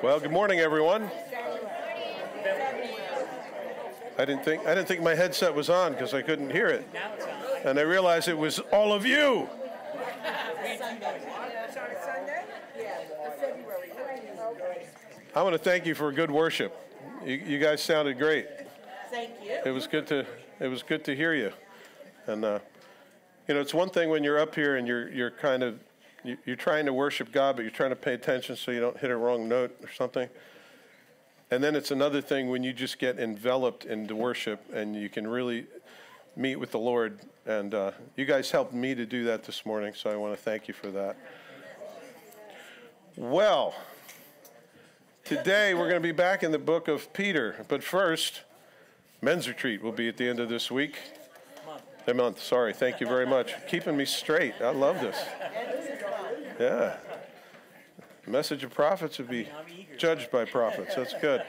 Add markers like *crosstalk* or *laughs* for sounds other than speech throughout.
Well, good morning, everyone. I didn't think I didn't think my headset was on because I couldn't hear it, and I realized it was all of you. I want to thank you for good worship. You, you guys sounded great. Thank you. It was good to it was good to hear you, and uh, you know it's one thing when you're up here and you're you're kind of you- you're trying to worship God, but you're trying to pay attention so you don't hit a wrong note or something. And then it's another thing when you just get enveloped into worship and you can really meet with the Lord. And uh, you guys helped me to do that this morning, so I want to thank you for that. Well, today we're going to be back in the book of Peter, but first, men's retreat will be at the end of this week. A month, sorry. Thank you very much. Keeping me straight. I love this. Yeah. Message of prophets would be judged by prophets. That's good.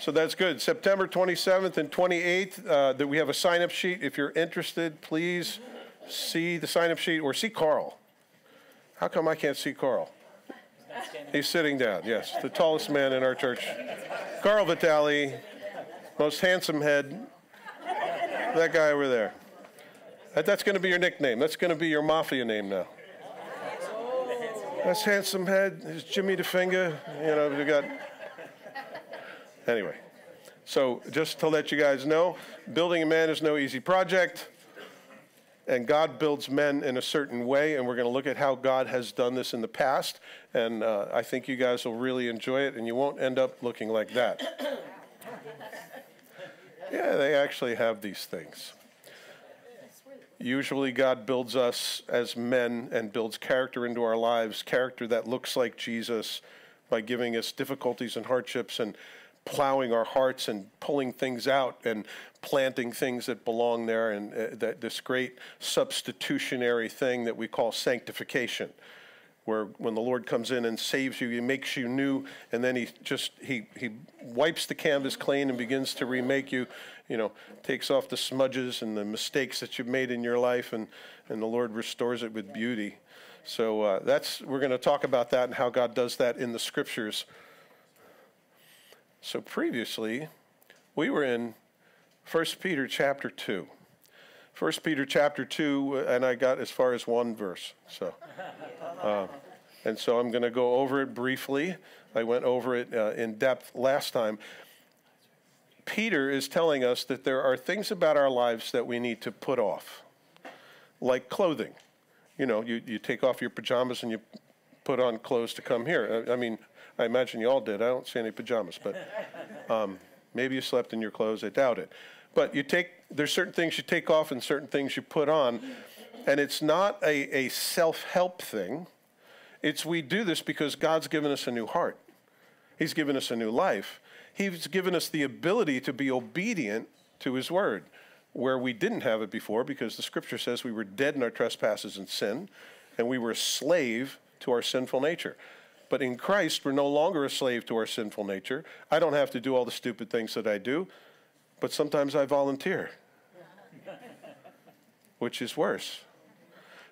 So that's good. September 27th and 28th, uh, that we have a sign up sheet. If you're interested, please see the sign up sheet or see Carl. How come I can't see Carl? He's sitting down, yes, the tallest man in our church. Carl Vitale, most handsome head. That guy over there. That- That's going to be your nickname. That's going to be your mafia name now. That's handsome head. Is Jimmy DeFinga. You know, we got. Anyway, so just to let you guys know, building a man is no easy project. And God builds men in a certain way, and we're going to look at how God has done this in the past. And uh, I think you guys will really enjoy it, and you won't end up looking like that. *coughs* yeah, they actually have these things. Usually, God builds us as men and builds character into our lives, character that looks like Jesus by giving us difficulties and hardships and plowing our hearts and pulling things out and planting things that belong there, and uh, that this great substitutionary thing that we call sanctification where when the Lord comes in and saves you, he makes you new, and then he just he he wipes the canvas clean and begins to remake you. You know, takes off the smudges and the mistakes that you've made in your life, and and the Lord restores it with beauty. So uh, that's we're going to talk about that and how God does that in the Scriptures. So previously, we were in 1 Peter chapter two. 1 Peter chapter 2, and I got as far as one verse. So, uh, and so I'm going to go over it briefly. I went over it uh, in depth last time. Peter is telling us that there are things about our lives that we need to put off, like clothing. You know, you, you take off your pajamas and you put on clothes to come here. I, I mean, I imagine you all did. I don't see any pajamas, but *laughs* um, maybe you slept in your clothes. I doubt it. But you take there's certain things you take off and certain things you put on, and it's not a, a self help thing. It's we do this because God's given us a new heart. He's given us a new life. He's given us the ability to be obedient to His word, where we didn't have it before because the scripture says we were dead in our trespasses and sin, and we were a slave to our sinful nature. But in Christ, we're no longer a slave to our sinful nature. I don't have to do all the stupid things that I do, but sometimes I volunteer, *laughs* which is worse.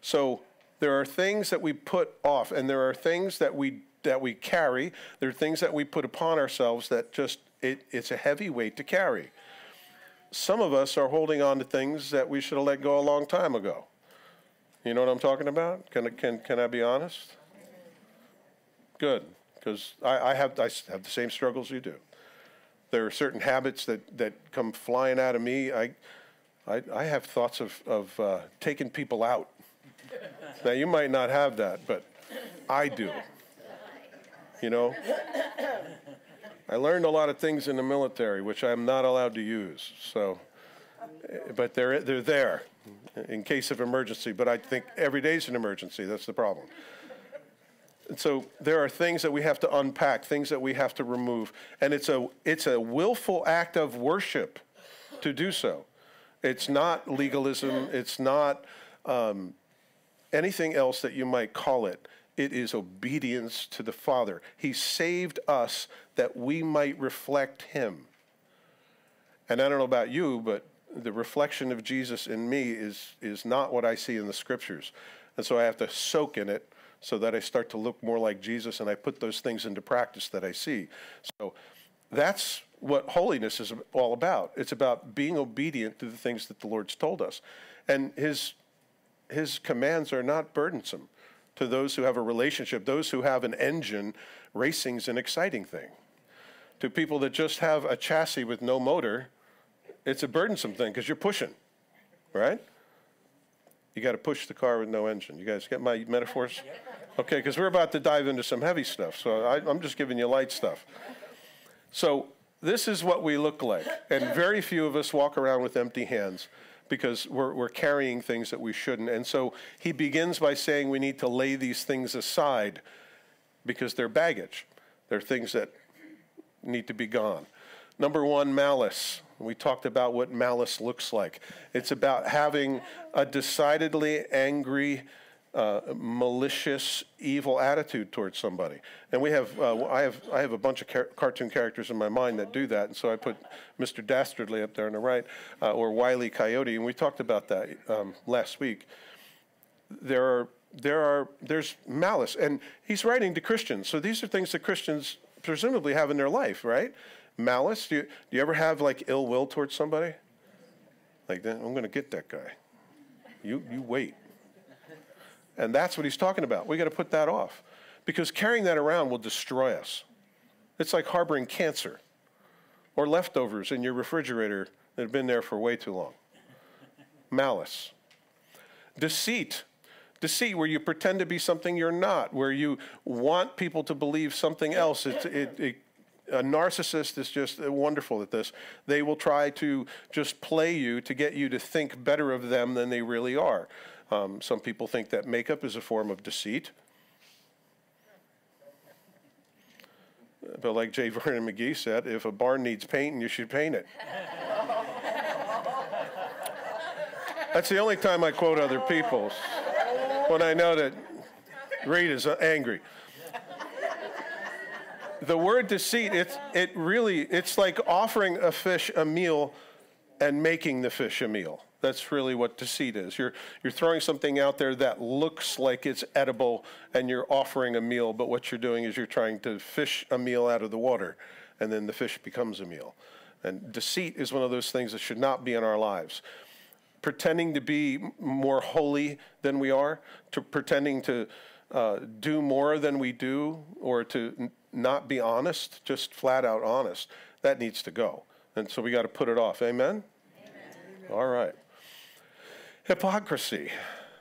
So there are things that we put off, and there are things that we that we carry. There are things that we put upon ourselves that just it, it's a heavy weight to carry. Some of us are holding on to things that we should have let go a long time ago. You know what I'm talking about? Can can can I be honest? Good, because I, I have I have the same struggles you do. There are certain habits that, that come flying out of me. I, I, I have thoughts of, of uh, taking people out. Now, you might not have that, but I do. You know? *coughs* I learned a lot of things in the military, which I'm not allowed to use. So, but they're, they're there in case of emergency. But I think every day's an emergency. That's the problem. And so there are things that we have to unpack, things that we have to remove, and it's a it's a willful act of worship to do so. It's not legalism. It's not um, anything else that you might call it. It is obedience to the Father. He saved us that we might reflect Him. And I don't know about you, but the reflection of Jesus in me is is not what I see in the Scriptures, and so I have to soak in it so that I start to look more like Jesus and I put those things into practice that I see. So that's what holiness is all about. It's about being obedient to the things that the Lord's told us. And his his commands are not burdensome to those who have a relationship, those who have an engine. Racing's an exciting thing. To people that just have a chassis with no motor, it's a burdensome thing because you're pushing, right? You got to push the car with no engine. You guys get my metaphors? Okay, because we're about to dive into some heavy stuff, so I, I'm just giving you light stuff. So this is what we look like, and very few of us walk around with empty hands because we're, we're carrying things that we shouldn't. And so he begins by saying we need to lay these things aside because they're baggage. They're things that need to be gone. Number one, malice. We talked about what malice looks like. It's about having a decidedly angry, uh, malicious, evil attitude towards somebody. And we have, uh, I have, I have a bunch of car- cartoon characters in my mind that do that. And so I put Mr. Dastardly up there on the right, uh, or Wiley Coyote, and we talked about that um, last week. There are, there are, there's malice, and he's writing to Christians. So these are things that Christians presumably have in their life, right? Malice. Do you, do you ever have like ill will towards somebody? Like, I'm going to get that guy. You, you wait. And that's what he's talking about. We got to put that off because carrying that around will destroy us. It's like harboring cancer or leftovers in your refrigerator that have been there for way too long. Malice. Deceit. Deceit, where you pretend to be something you're not, where you want people to believe something else. It, it, it, a narcissist is just uh, wonderful at this. They will try to just play you to get you to think better of them than they really are. Um, some people think that makeup is a form of deceit. But like J. Vernon McGee said, if a barn needs painting, you should paint it. That's the only time I quote other people's when I know that Reed is angry. The word deceit, it's, it really, it's like offering a fish a meal and making the fish a meal. That's really what deceit is. You're, you're throwing something out there that looks like it's edible and you're offering a meal, but what you're doing is you're trying to fish a meal out of the water and then the fish becomes a meal. And deceit is one of those things that should not be in our lives. Pretending to be more holy than we are, to pretending to uh, do more than we do, or to n- not be honest, just flat out honest, that needs to go. And so we got to put it off. Amen? Amen? All right. Hypocrisy.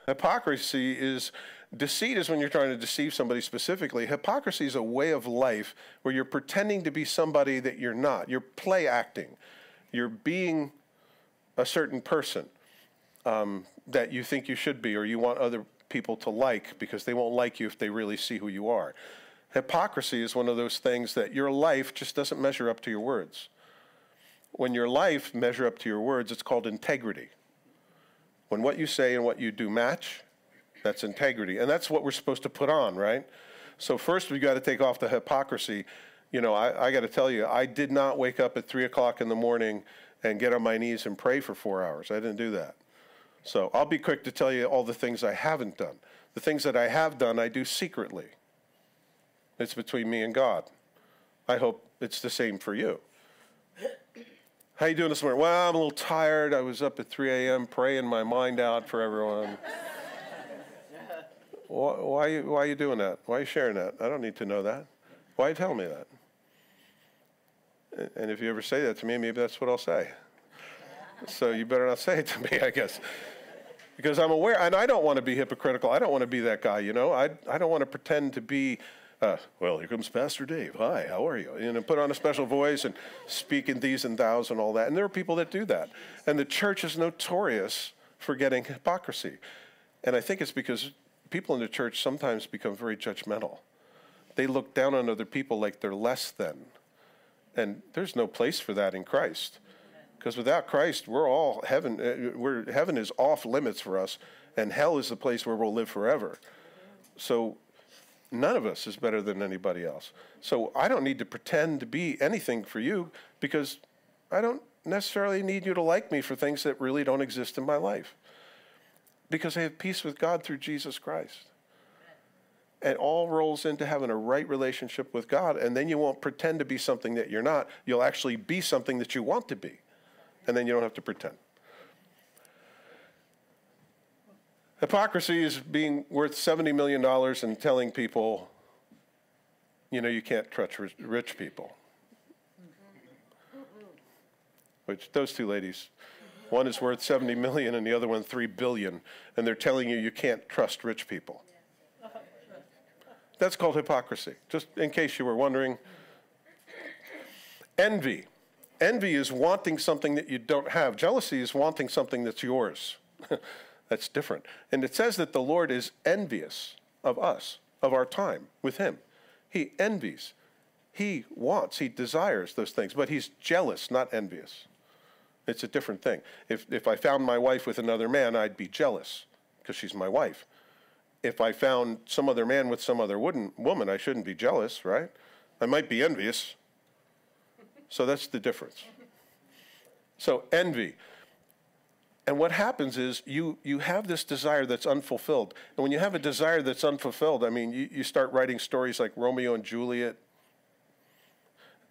Hypocrisy is deceit is when you're trying to deceive somebody specifically. Hypocrisy is a way of life where you're pretending to be somebody that you're not. You're play acting. You're being a certain person um, that you think you should be or you want other people to like because they won't like you if they really see who you are. Hypocrisy is one of those things that your life just doesn't measure up to your words. When your life measure up to your words, it's called integrity. When what you say and what you do match, that's integrity. And that's what we're supposed to put on, right? So, first, we've got to take off the hypocrisy. You know, I, I got to tell you, I did not wake up at 3 o'clock in the morning and get on my knees and pray for four hours. I didn't do that. So, I'll be quick to tell you all the things I haven't done. The things that I have done, I do secretly. It's between me and God. I hope it's the same for you. How you doing this morning? Well, I'm a little tired. I was up at 3 a.m. praying my mind out for everyone. *laughs* why, why, why are you doing that? Why are you sharing that? I don't need to know that. Why are you telling me that? And if you ever say that to me, maybe that's what I'll say. So you better not say it to me, I guess. Because I'm aware, and I don't want to be hypocritical. I don't want to be that guy, you know. I, I don't want to pretend to be uh, well, here comes Pastor Dave. Hi, how are you? You know, put on a special voice and speak in thees and thous and all that. And there are people that do that. And the church is notorious for getting hypocrisy. And I think it's because people in the church sometimes become very judgmental. They look down on other people like they're less than. And there's no place for that in Christ. Because without Christ, we're all heaven. Uh, we're, heaven is off limits for us, and hell is the place where we'll live forever. So none of us is better than anybody else. So I don't need to pretend to be anything for you because I don't necessarily need you to like me for things that really don't exist in my life. Because I have peace with God through Jesus Christ. It all rolls into having a right relationship with God, and then you won't pretend to be something that you're not. You'll actually be something that you want to be, and then you don't have to pretend. Hypocrisy is being worth $70 million and telling people, you know, you can't trust rich people. Which those two ladies, one is worth 70 million and the other one 3 billion, and they're telling you you can't trust rich people. That's called hypocrisy, just in case you were wondering. Envy. Envy is wanting something that you don't have. Jealousy is wanting something that's yours. *laughs* that's different. And it says that the Lord is envious of us, of our time with Him. He envies. He wants, he desires those things, but he's jealous, not envious. It's a different thing. If, if I found my wife with another man, I'd be jealous because she's my wife. If I found some other man with some other wooden, woman, I shouldn't be jealous, right? I might be envious. So that's the difference. So, envy. And what happens is you, you have this desire that's unfulfilled. And when you have a desire that's unfulfilled, I mean, you, you start writing stories like Romeo and Juliet,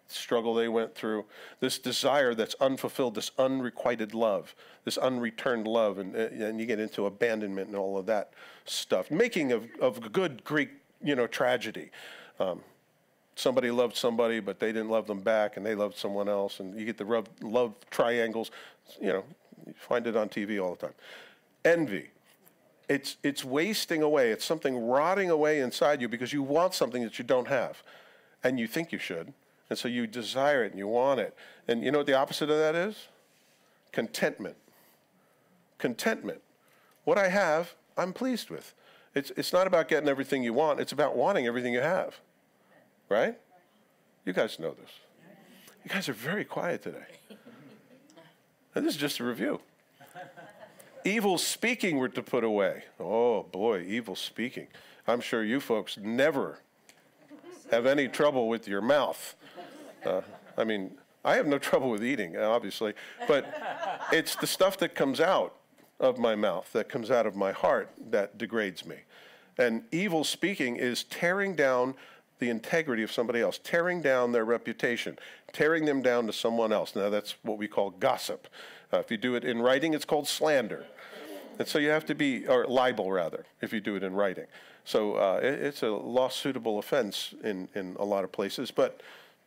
struggle they went through, this desire that's unfulfilled, this unrequited love, this unreturned love, and, and you get into abandonment and all of that stuff. Making of, of good Greek, you know, tragedy. Um, somebody loved somebody, but they didn't love them back, and they loved someone else, and you get the love triangles. You know, you find it on TV all the time. Envy. It's, it's wasting away. It's something rotting away inside you because you want something that you don't have, and you think you should and so you desire it and you want it. And you know what the opposite of that is? Contentment. Contentment. What I have, I'm pleased with. It's, it's not about getting everything you want, it's about wanting everything you have. Right? You guys know this. You guys are very quiet today. And this is just a review. evil speaking we're to put away. Oh boy, evil speaking. I'm sure you folks never have any trouble with your mouth. Uh, I mean, I have no trouble with eating, obviously, but it's the stuff that comes out of my mouth, that comes out of my heart, that degrades me. And evil speaking is tearing down the integrity of somebody else, tearing down their reputation, tearing them down to someone else. Now, that's what we call gossip. Uh, if you do it in writing, it's called slander. And so you have to be, or libel rather, if you do it in writing. So uh, it, it's a law-suitable offense in, in a lot of places. But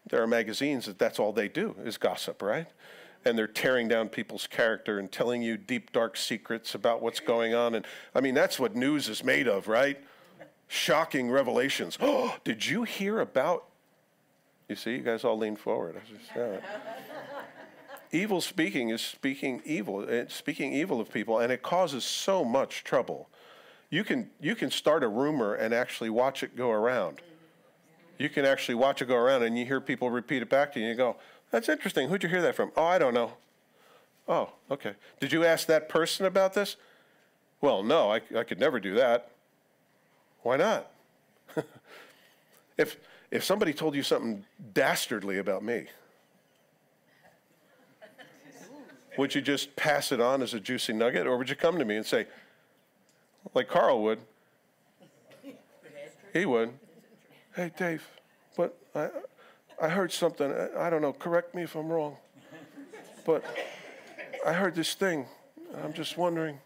there are magazines that that's all they do is gossip, right? And they're tearing down people's character and telling you deep, dark secrets about what's going on. And I mean, that's what news is made of, right? Shocking revelations. Oh, *gasps* did you hear about? You see, you guys all lean forward. Just, evil speaking is speaking evil, it's speaking evil of people, and it causes so much trouble. You can, you can start a rumor and actually watch it go around you can actually watch it go around and you hear people repeat it back to you and you go, that's interesting. Who'd you hear that from? Oh, I don't know. Oh, okay. Did you ask that person about this? Well, no, I, I could never do that. Why not? *laughs* if, if somebody told you something dastardly about me, would you just pass it on as a juicy nugget or would you come to me and say, like Carl would? He would hey, Dave, but I, I heard something. I, I don't know. Correct me if I'm wrong. But I heard this thing. And I'm just wondering.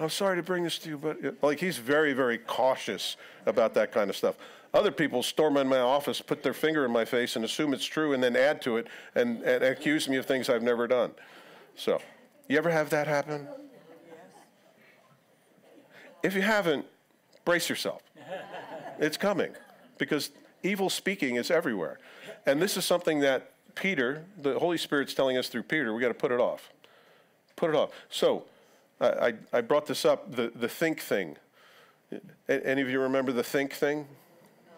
I'm sorry to bring this to you, but like he's very, very cautious about that kind of stuff. Other people storm in my office, put their finger in my face, and assume it's true, and then add to it and, and accuse me of things I've never done. So, you ever have that happen? If you haven't, brace yourself. it's coming because evil speaking is everywhere. And this is something that Peter, the Holy Spirit's telling us through Peter, we got to put it off. Put it off. So, I, I brought this up the, the think thing. Any of you remember the think thing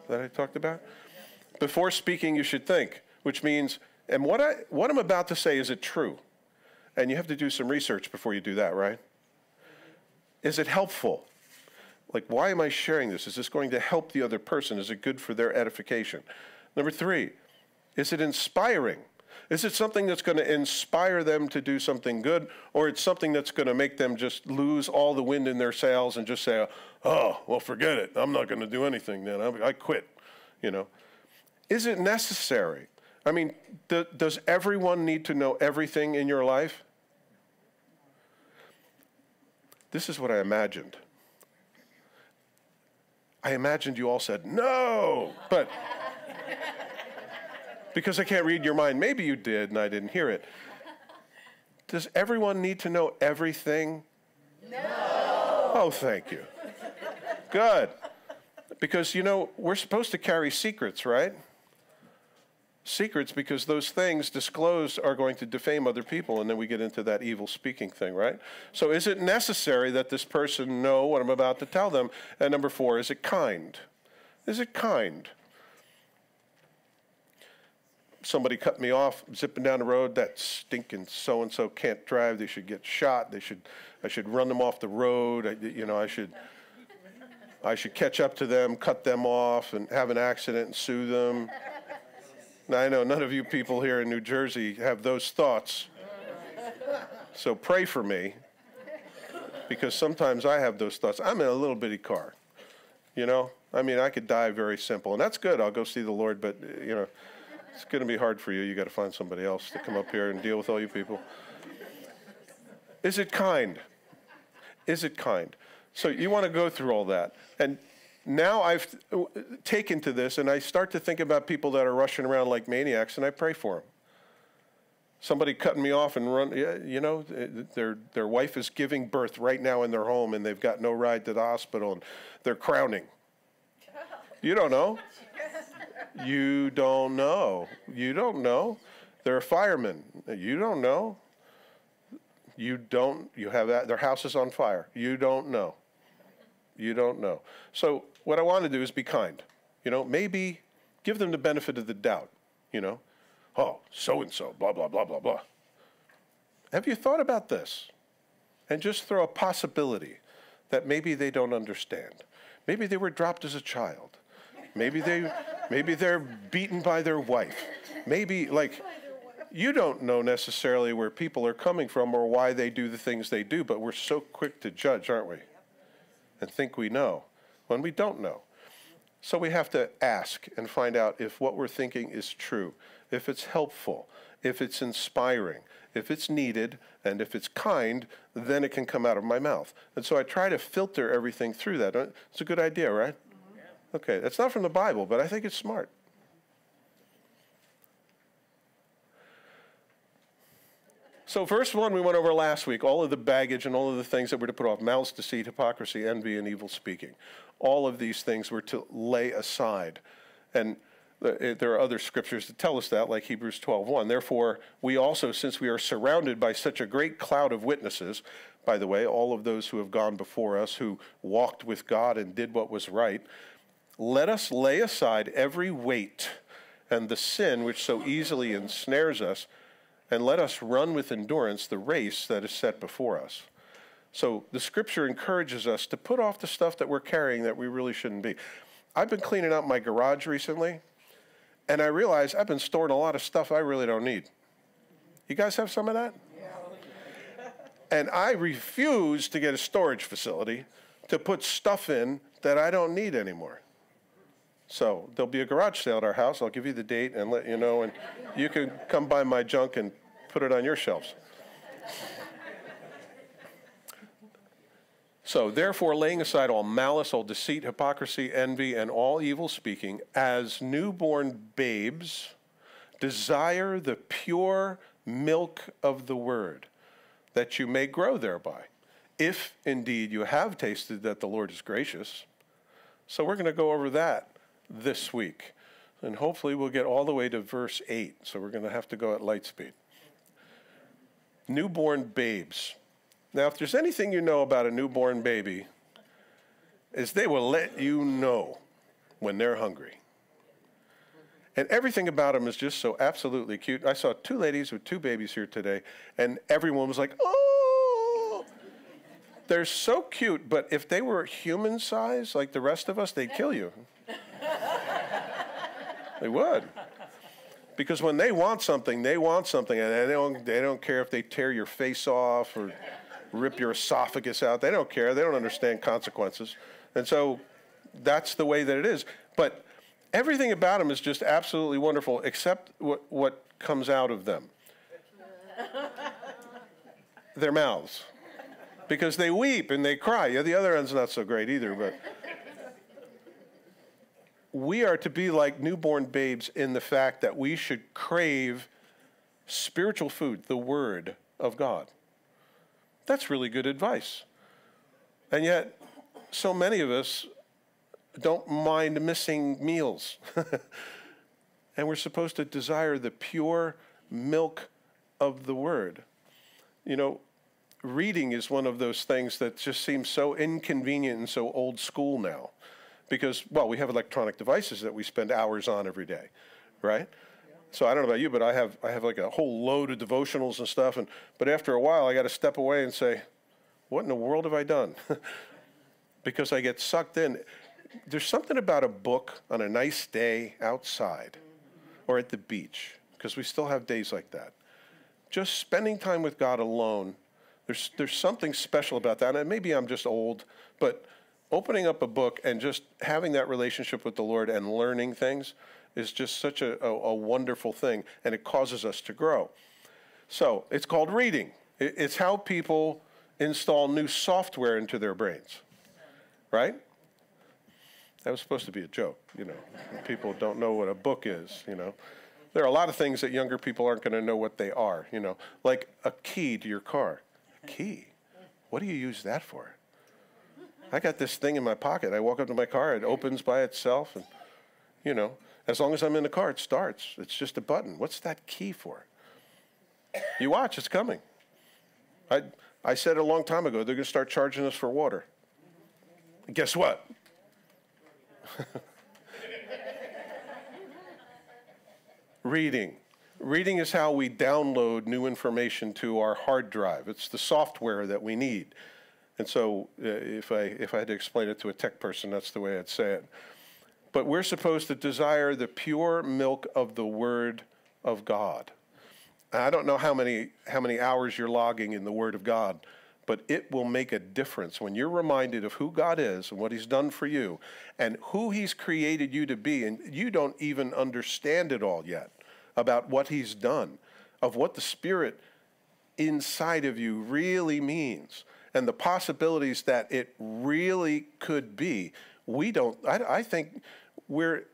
that I talked about? Before speaking, you should think, which means, and what, I, what I'm about to say, is it true? And you have to do some research before you do that, right? Is it helpful? Like, why am I sharing this? Is this going to help the other person? Is it good for their edification? Number three, is it inspiring? Is it something that's going to inspire them to do something good, or it's something that's going to make them just lose all the wind in their sails and just say, oh, well, forget it. I'm not going to do anything then. I, quit, you know? Is it necessary? I mean, does everyone need to know everything in your life? This is what I imagined. I imagined you all said, no, but because I can't read your mind, maybe you did and I didn't hear it. Does everyone need to know everything? No. Oh, thank you. Good. Because, you know, we're supposed to carry secrets, right? secrets because those things disclosed are going to defame other people and then we get into that evil speaking thing right so is it necessary that this person know what i'm about to tell them and number four is it kind is it kind somebody cut me off zipping down the road that stinking so and so can't drive they should get shot they should i should run them off the road I, you know i should i should catch up to them cut them off and have an accident and sue them now, I know none of you people here in New Jersey have those thoughts. So pray for me because sometimes I have those thoughts. I'm in a little bitty car. You know, I mean, I could die very simple, and that's good. I'll go see the Lord, but, you know, it's going to be hard for you. You got to find somebody else to come up here and deal with all you people. Is it kind? Is it kind? So you want to go through all that. And now I've taken to this and I start to think about people that are rushing around like maniacs and I pray for them. Somebody cutting me off and run, you know, their, their wife is giving birth right now in their home and they've got no ride to the hospital and they're crowning. You don't know. You don't know. You don't know. They're firemen. You don't know. You don't, you have that, their house is on fire. You don't know. You don't know. So what I want to do is be kind. You know, maybe give them the benefit of the doubt. You know, oh, so and so, blah, blah, blah, blah, blah. Have you thought about this? And just throw a possibility that maybe they don't understand. Maybe they were dropped as a child. Maybe they maybe they're beaten by their wife. Maybe like you don't know necessarily where people are coming from or why they do the things they do, but we're so quick to judge, aren't we? And think we know when we don't know. So we have to ask and find out if what we're thinking is true, if it's helpful, if it's inspiring, if it's needed, and if it's kind, then it can come out of my mouth. And so I try to filter everything through that. Uh, it's a good idea, right? Okay, that's not from the Bible, but I think it's smart. So, first 1, we went over last week all of the baggage and all of the things that were to put off malice, deceit, hypocrisy, envy, and evil speaking. All of these things were to lay aside. And eh, there are other scriptures that tell us that, like Hebrews 12:1. Therefore, we also, since we are surrounded by such a great cloud of witnesses, by the way, all of those who have gone before us, who walked with God and did what was right, let us lay aside every weight and the sin which so easily ensnares us and let us run with endurance the race that is set before us. So the scripture encourages us to put off the stuff that we're carrying that we really shouldn't be. I've been cleaning out my garage recently, and I realize I've been storing a lot of stuff I really don't need. You guys have some of that? And I refuse to get a storage facility to put stuff in that I don't need anymore. So there'll be a garage sale at our house. I'll give you the date and let you know, and you can come buy my junk and put it on your shelves. So, therefore, laying aside all malice, all deceit, hypocrisy, envy, and all evil speaking, as newborn babes, desire the pure milk of the word, that you may grow thereby, if indeed you have tasted that the Lord is gracious. So, we're going to go over that this week. And hopefully, we'll get all the way to verse 8. So, we're going to have to go at light speed newborn babes. Now, if there's anything you know about a newborn baby, is they will let you know when they're hungry. And everything about them is just so absolutely cute. I saw two ladies with two babies here today, and everyone was like, oh! They're so cute, but if they were human size, like the rest of us, they'd kill you. They would Because when they want something, they want something, and they don't, they don't care if they tear your face off or rip your esophagus out. They don't care. They don't understand consequences. And so that's the way that it is. But everything about them is just absolutely wonderful, except what, what comes out of them their mouths. Because they weep and they cry. Yeah, the other end's not so great either, but we are to be like newborn babes in the fact that we should crave spiritual food, the Word of God. That's really good advice. And yet, so many of us don't mind missing meals. *laughs* and we're supposed to desire the pure milk of the Word. You know, reading is one of those things that just seems so inconvenient and so old school now because, well, we have electronic devices that we spend hours on every day, right? So I don't know about you, but I have I have like a whole load of devotionals and stuff, and but after a while, I got to step away and say, "What in the world have I done?" *laughs* because I get sucked in. There's something about a book on a nice day outside, or at the beach, because we still have days like that. Just spending time with God alone. There's there's something special about that, and maybe I'm just old, but opening up a book and just having that relationship with the Lord and learning things is just such a, a, a wonderful thing, and it causes us to grow. So it's called reading. It, it's how people install new software into their brains, right? That was supposed to be a joke, you know. people don't know what a book is, you know. There are a lot of things that younger people aren't going to know what they are, you know, like a key to your car. A key? What do you use that for? I got this thing in my pocket. I walk up to my car, it opens by itself, and, you know, as long as I'm in the car, it starts. It's just a button. What's that key for? You watch, it's coming. I, I said a long time ago, they're going to start charging us for water. guess what? *laughs* Reading. Reading is how we download new information to our hard drive. It's the software that we need. And so, uh, if, I, if I had to explain it to a tech person, that's the way I'd say it. But we're supposed to desire the pure milk of the Word of God. I don't know how many, how many hours you're logging in the Word of God, but it will make a difference when you're reminded of who God is and what He's done for you and who He's created you to be. And you don't even understand it all yet about what He's done, of what the Spirit inside of you really means, and the possibilities that it really could be. We don't, I, I think we're,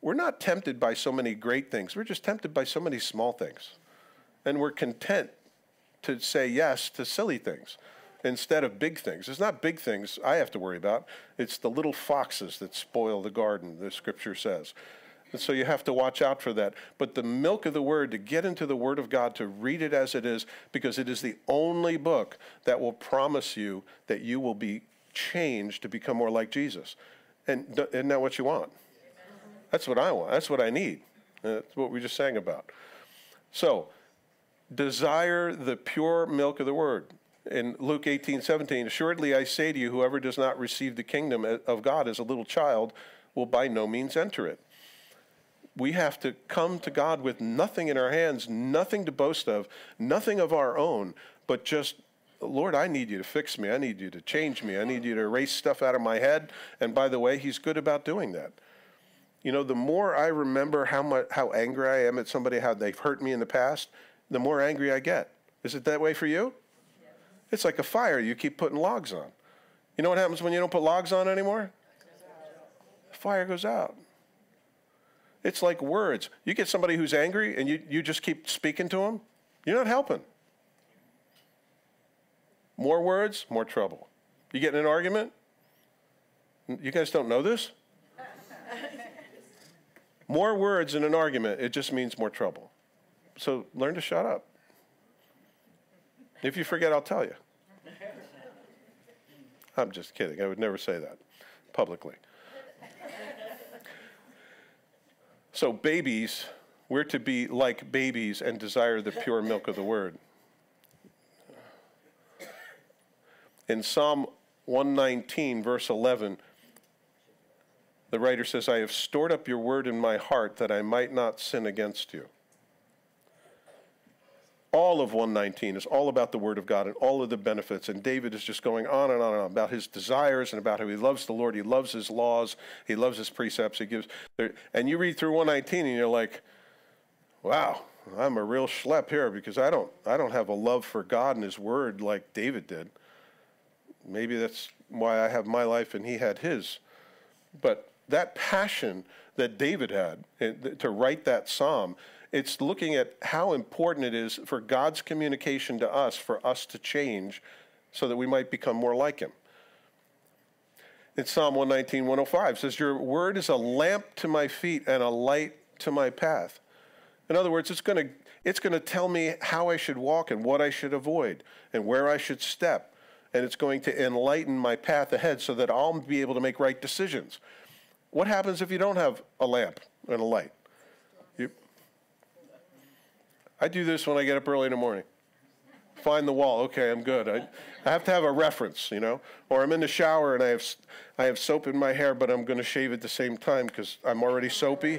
we're not tempted by so many great things. We're just tempted by so many small things. And we're content to say yes to silly things instead of big things. It's not big things I have to worry about, it's the little foxes that spoil the garden, the scripture says. And so you have to watch out for that. But the milk of the Word, to get into the Word of God, to read it as it is, because it is the only book that will promise you that you will be changed to become more like Jesus. And isn't that what you want? That's what I want. That's what I need. That's what we just sang about. So, desire the pure milk of the word. In Luke 18, 17, assuredly I say to you, whoever does not receive the kingdom uh, of God as a little child will by no means enter it. We have to come to God with nothing in our hands, nothing to boast of, nothing of our own, but just, Lord, I need you to fix me. I need you to change me. I need you to erase stuff out of my head. And by the way, He's good about doing that. You know, the more I remember how much how angry I am at somebody, how they've hurt me in the past, the more angry I get. Is it that way for you? It's like a fire you keep putting logs on. You know what happens when you don't put logs on anymore? Fire goes out. It's like words. You get somebody who's angry and you, you just keep speaking to them, you're not helping. More words, more trouble. You get in an argument? You guys don't know this? *laughs* More words in an argument, it just means more trouble. So learn to shut up. If you forget, I'll tell you. *laughs* I'm just kidding. I would never say that publicly. So, babies, we're to be like babies and desire the pure milk of the word. In Psalm 119, verse 11, the writer says, I have stored up your word in my heart that I might not sin against you. All of 119 is all about the Word of God and all of the benefits. And David is just going on and on and on about his desires and about how he loves the Lord. He loves his laws. He loves his precepts. He gives, and you read through 119 and you're like, wow, I'm a real schlep here because I don't, I don't have a love for God and His Word like David did. Maybe that's why I have my life and he had his. But that passion that David had eh, to write that psalm it's looking at how important it is for God's communication to us, for us to change so that we might become more like Him. In Psalm 119, 105 says, Your word is a lamp to my feet and a light to my path. In other words, it's going to it's going to tell me how I should walk and what I should avoid and where I should step. And it's going to enlighten my path ahead so that I'll be able to make right decisions. What happens if you don't have a lamp and a light? I do this when I get up early in the morning. Find the wall. Okay, I'm good. I, I have to have a reference, you know. Or I'm in the shower and I have I have soap in my hair, but I'm going to shave at the same time because I'm already soapy,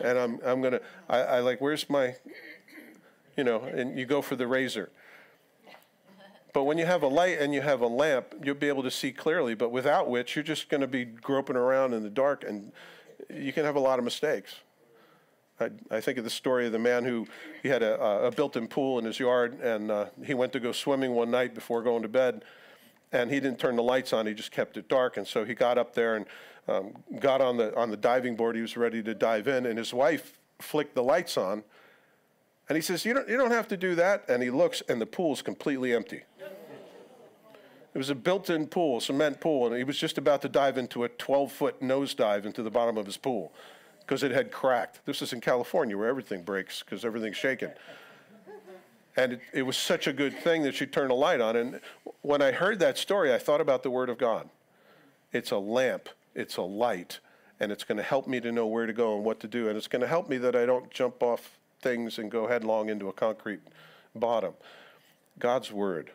and I'm I'm gonna I, I like where's my, you know, and you go for the razor. But when you have a light and you have a lamp, you'll be able to see clearly. But without which, you're just going to be groping around in the dark, and you can have a lot of mistakes. I, I, think of the story of the man who he had a, a built-in pool in his yard, and uh, he went to go swimming one night before going to bed, and he didn't turn the lights on. He just kept it dark, and so he got up there and um, got on the on the diving board. He was ready to dive in, and his wife flicked the lights on, and he says, "You don't you don't have to do that." And he looks, and the pool's completely empty. It was a built-in pool, cement pool, and he was just about to dive into a 12-foot nosedive into the bottom of his pool because it had cracked. This is in California where everything breaks because everything's shaken. And it, it, was such a good thing that she turned a light on. And when I heard that story, I thought about the Word of God. It's a lamp, it's a light, and it's going to help me to know where to go and what to do. And it's going to help me that I don't jump off things and go headlong into a concrete bottom. God's Word.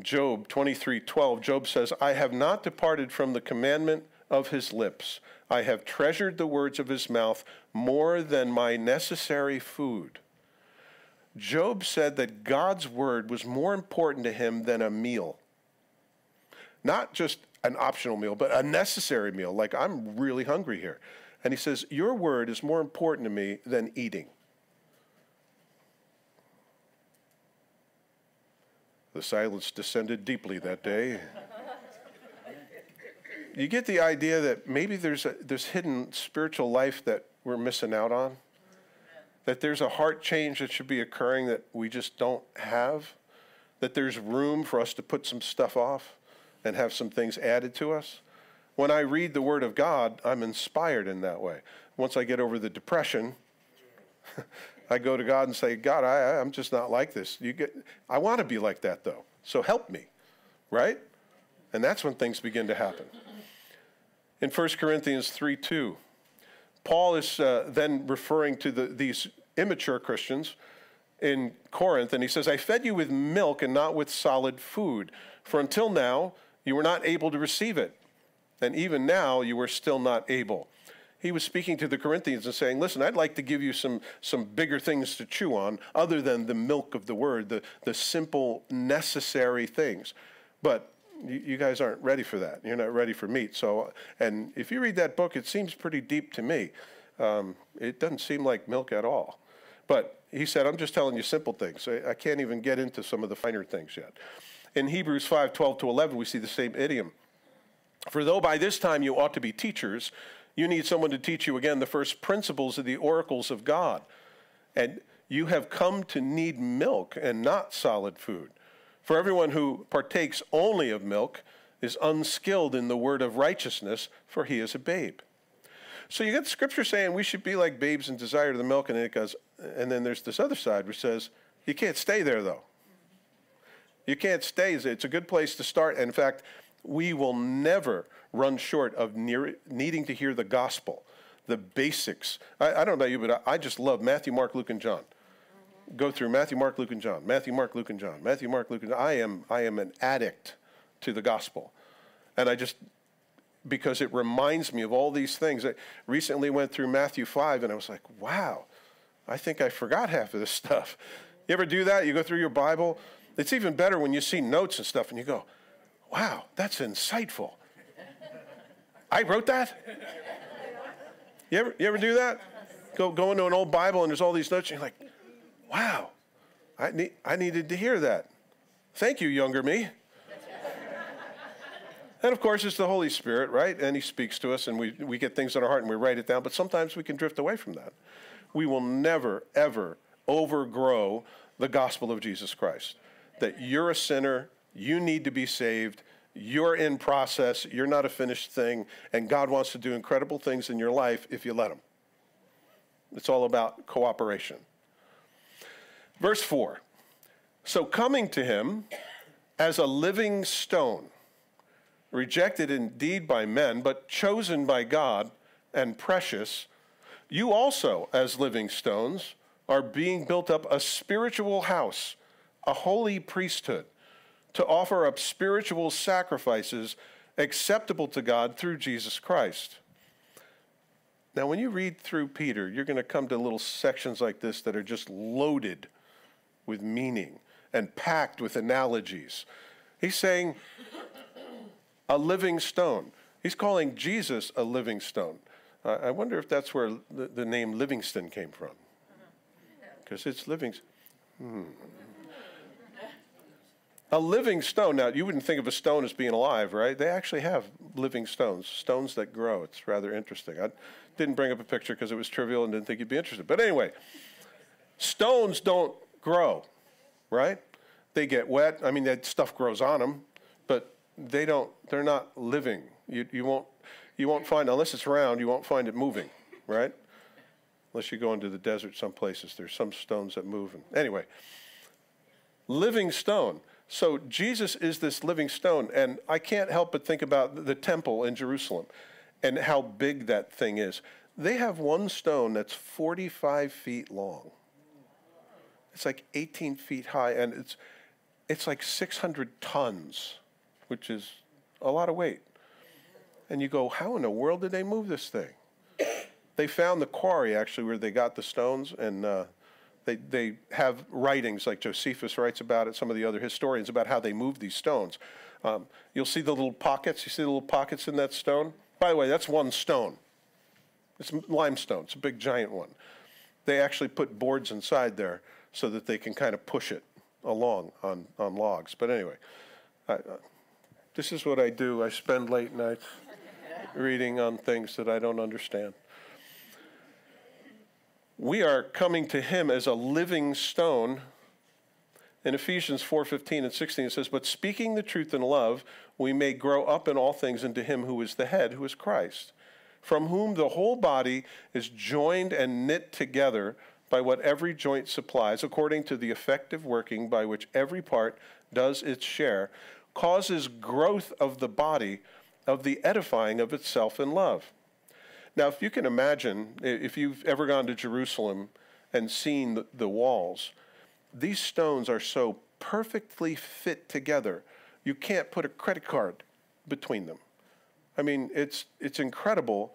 Job 23:12 Job says, "I have not departed from the commandment of his lips. I have treasured the words of his mouth more than my necessary food. Job said that God's word was more important to him than a meal. Not just an optional meal, but a necessary meal. Like, I'm really hungry here. And he says, Your word is more important to me than eating. The silence descended deeply that day you get the idea that maybe there's a there's hidden spiritual life that we're missing out on? That there's a heart change that should be occurring that we just don't have? That there's room for us to put some stuff off and have some things added to us? When I read the Word of God, I'm inspired in that way. Once I get over the depression, *laughs* I go to God and say, God, I, I'm just not like this. You get, I want to be like that though. So help me, right? And that's when things begin to happen in 1 Corinthians 3 2. Paul is uh, then referring to the, these immature Christians in Corinth, and he says, I fed you with milk and not with solid food, for until now you were not able to receive it, and even now you are still not able. He was speaking to the Corinthians and saying, Listen, I'd like to give you some, some bigger things to chew on other than the milk of the word, the, the simple, necessary things. But you, you guys aren't ready for that. You're not ready for meat. So, and if you read that book, it seems pretty deep to me. Um, it doesn't seem like milk at all. But he said, I'm just telling you simple things. I, I can't even get into some of the finer things yet. In Hebrews 5 12 to 11, we see the same idiom. For though by this time you ought to be teachers, you need someone to teach you again the first principles of the oracles of God. And you have come to need milk and not solid food. For everyone who partakes only of milk is unskilled in the word of righteousness, for he is a babe. So you get the scripture saying we should be like babes and desire the milk, and then it goes, and then there's this other side which says you can't stay there though. You can't stay. It's a good place to start. And In fact, we will never run short of near, needing to hear the gospel, the basics. I, I don't know about you, but I, I just love Matthew, Mark, Luke, and John go through Matthew, Mark, Luke, and John. Matthew, Mark, Luke, and John. Matthew, Mark, Luke, and John. I am, I am an addict to the gospel. And I just, because it reminds me of all these things. I recently went through Matthew 5 and I was like, wow, I think I forgot half of this *laughs* stuff. You ever do that? You go through your Bible. It's even better when you see notes and stuff and you go, wow, that's insightful. I wrote that? You ever, you ever do that? Go, go into an old Bible and there's all these notes and you're like, wow, I, need, I needed to hear that. Thank you, younger me. and of course, it's the Holy Spirit, right? And He speaks to us and we, we get things in our heart and we write it down, but sometimes we can drift away from that. We will never, ever overgrow the gospel of Jesus Christ. That you're a sinner, you need to be saved, you're in process, you're not a finished thing, and God wants to do incredible things in your life if you let Him. It's all about cooperation. Verse 4 So coming to Him as a living stone, rejected indeed by men, but chosen by God and precious, you also, as living stones, are being built up a spiritual house, a holy priesthood, to offer up spiritual sacrifices acceptable to God through Jesus Christ. Now, when you read through Peter, you're going to come to little sections like this that are just loaded with meaning and packed with analogies. He's saying, a living stone. He's calling Jesus a living stone. I wonder if that's where the, the name Livingston came from because it's living. Hmm. A living stone. Now, you wouldn't think of a stone as being alive, right? They actually have living stones, stones that grow. It's rather interesting. I didn't bring up a picture because it was trivial and didn't think you'd be interested. But anyway, stones don't grow, right? They get wet. I mean, that stuff grows on them, but they don't. They're not living. You, you won't. You won't find unless it's round. You won't find it moving, right? unless you go into the desert some places. There's some stones that move. And anyway, living stone. So Jesus is this living stone, and I can't help but think about the temple in Jerusalem and how big that thing is. They have one stone that's 45 feet long. It's like 18 feet high, and it's it's like 600 tons, which is a lot of weight. And you go, how in the world did they move this thing? *coughs* they found the quarry actually where they got the stones, and uh, they they have writings like Josephus writes about it. Some of the other historians about how they moved these stones. Um, you'll see the little pockets. You see the little pockets in that stone. By the way, that's one stone. It's limestone. It's a big giant one. They actually put boards inside there so that they can kind of push it along on, on logs. But anyway, I, uh, this is what I do. I spend late nights reading on things that I don't understand we are coming to him as a living stone. In Ephesians 4:15 and 16 it says, "But speaking the truth in love, we may grow up in all things into him who is the head, who is Christ, from whom the whole body is joined and knit together by what every joint supplies, according to the effective working by which every part does its share, causes growth of the body of the edifying of itself in love." Now, if you can imagine, if you've ever gone to Jerusalem and seen the, walls, these stones are so perfectly fit together, you can't put a credit card between them. I mean, it's, it's incredible.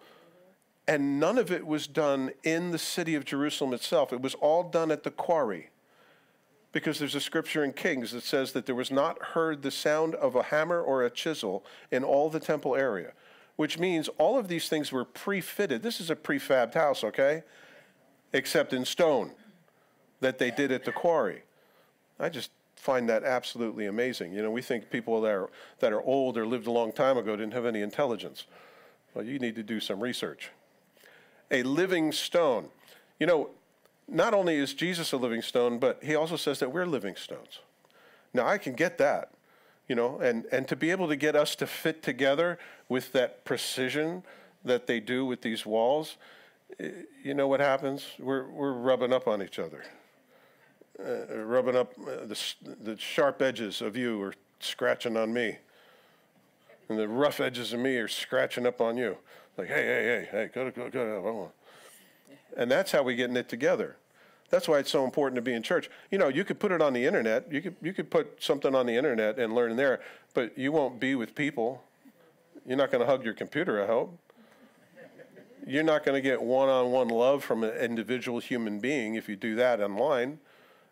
And none of it was done in the city of Jerusalem itself. It was all done at the quarry. Because there's a scripture in Kings that says that there was not heard the sound of a hammer or a chisel in all the temple area which means all of these things were pre-fitted. This is a prefabbed house, okay? Except in stone that they did at the quarry. I just find that absolutely amazing. You know, we think people that are, that are old or lived a long time ago didn't have any intelligence. Well, you need to do some research. A living stone. You know, not only is Jesus a living stone, but he also says that we're living stones. Now, I can get that you know, and, and to be able to get us to fit together with that precision that they do with these walls, eh, you know what happens? We're, we're rubbing up on each other. Uh, rubbing up uh, the, the sharp edges of you are scratching on me. And the rough edges of me are scratching up on you. Like, hey, hey, hey, hey, go, go, go. Go and that's how we get knit together. That's why it's so important to be in church. You know, you could put it on the internet. You could you could put something on the internet and learn there, but you won't be with people. You're not going to hug your computer, I hope. You're not going to get one on one love from an individual human being if you do that online.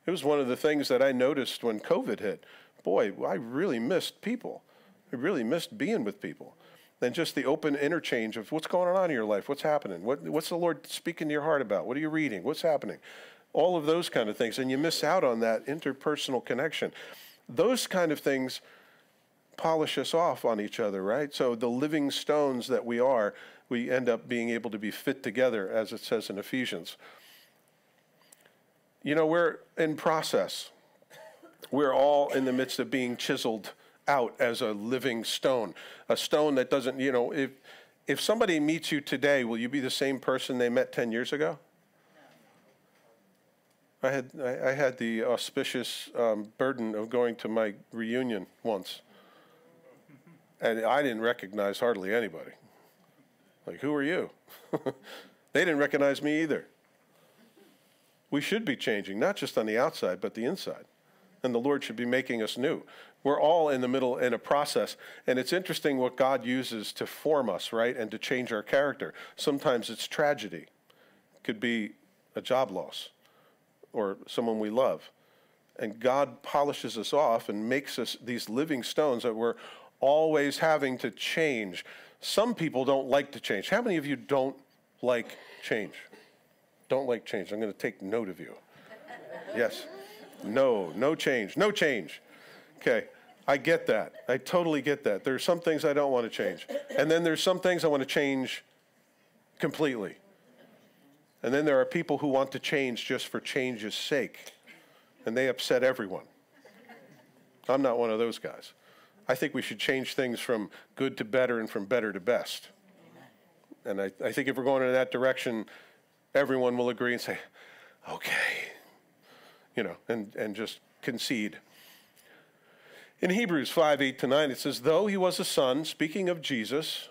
It was one of the things that I noticed when COVID hit. Boy, I really missed people. I really missed being with people. And just the open interchange of what's going on in your life, what's happening, what, what's the Lord speaking to your heart about, what are you reading, what's happening, all of those kind of things. And you miss out on that interpersonal connection. Those kind of things polish us off on each other, right? So the living stones that we are, we end up being able to be fit together, as it says in Ephesians. You know, we're in process. We're all in the midst of being chiseled out as a living stone, a stone that doesn't, you know, if if somebody meets you today, will you be the same person they met 10 years ago? I had, I, had the auspicious um, burden of going to my reunion once, and I didn't recognize hardly anybody. Like, who are you? *laughs* they didn't recognize me either. We should be changing, not just on the outside, but the inside. And the Lord should be making us new. We're all in the middle in a process. And it's interesting what God uses to form us, right? And to change our character. Sometimes it's tragedy, it could be a job loss or someone we love. And God polishes us off and makes us these living stones that we're always having to change. Some people don't like to change. How many of you don't like change? Don't like change. I'm going to take note of you. Yes. No, no change. No change. Okay. I get that. I totally get that. There's some things I don't want to change. And then there's some things I want to change completely. And then there are people who want to change just for change's sake. And they upset everyone. I'm not one of those guys. I think we should change things from good to better and from better to best. And I, I think if we're going in that direction, everyone will agree and say, okay, you know, and, and just concede. In Hebrews 5 8 to 9, it says, Though he was a son, speaking of Jesus,